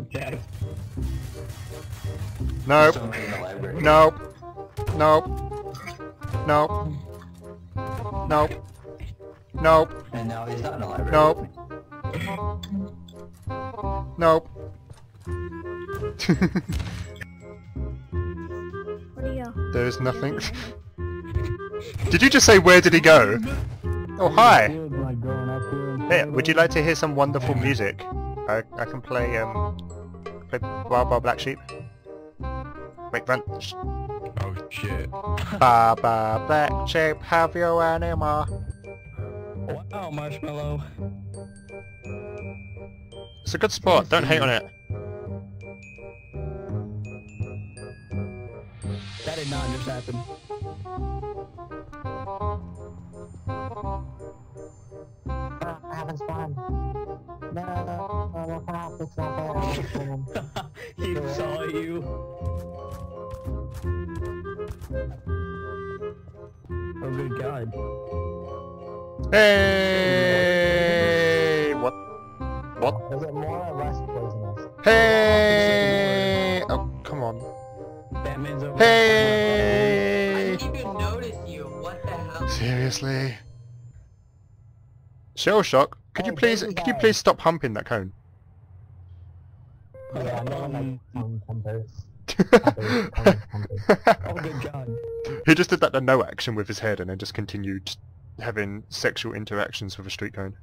Okay. Nope. Somebody in the library. Nope. Nope. Nope. Nope. Nope. And now he's not in the library. Nope. Nope. What are you? There's nothing. Did you just say where did he go? Oh hi. Feels like going up here and Hey, would you like to hear some wonderful music? I I can play um play Wild Wild Black Sheep. Wait, run. Oh shit. Ba ba black sheep, have your animal. Wow, marshmallow. It's a good spot. Don't hate on it. That did not just happen. I haven't spawned. He saw you. Oh good god. Hey! What? What? Is it more or less poisonous? Hey! Oh, come on. Batman's over. Hey! I didn't even notice you. What the hell? Seriously? Shell shock. Could you Oh, please? Could you please stop humping that cone? Yeah, no one Um, like tongue. Oh he just did that no action with his head and then just continued having sexual interactions with a street cone.